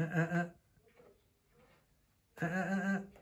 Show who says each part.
Speaker 1: أه أه أه. أه أه أه.